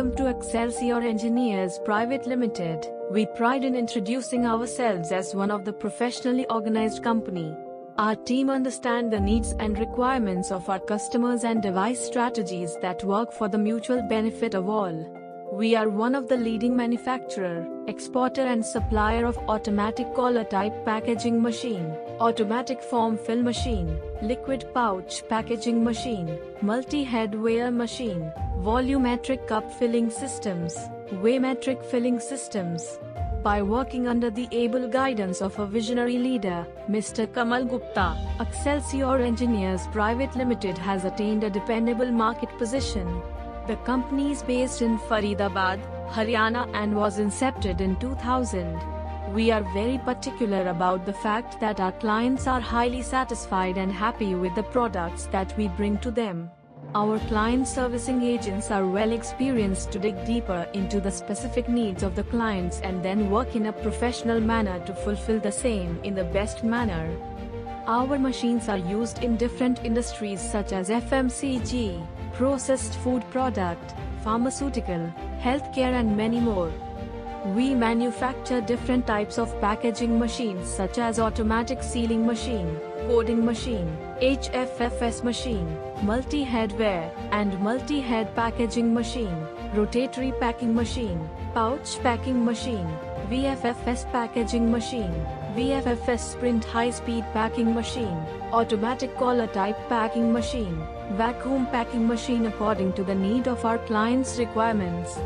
Welcome to Excelsior Engineers Private Limited. We pride in introducing ourselves as one of the professionally organized company. Our team understand the needs and requirements of our customers and devise strategies that work for the mutual benefit of all. We are one of the leading manufacturer, exporter and supplier of automatic collar type packaging machine, automatic form fill machine, liquid pouch packaging machine, multi-head weigher machine, volumetric cup filling systems, weighmetric filling systems. By working under the able guidance of a visionary leader, Mr. Kamal Gupta, Excelsior Engineers Private Limited has attained a dependable market position. The company is based in Faridabad, Haryana and was incepted in 2000. We are very particular about the fact that our clients are highly satisfied and happy with the products that we bring to them. Our client servicing agents are well experienced to dig deeper into the specific needs of the clients and then work in a professional manner to fulfill the same in the best manner. Our machines are used in different industries such as FMCG, processed food product, pharmaceutical, healthcare and many more. We manufacture different types of packaging machines such as automatic sealing machine, coding machine, HFFS machine, multi-head weigher, and multi-head packaging machine, rotatory packing machine, pouch packing machine, VFFS packaging machine, VFFS sprint high-speed packing machine, automatic collar type packing machine, vacuum packing machine according to the need of our clients' requirements.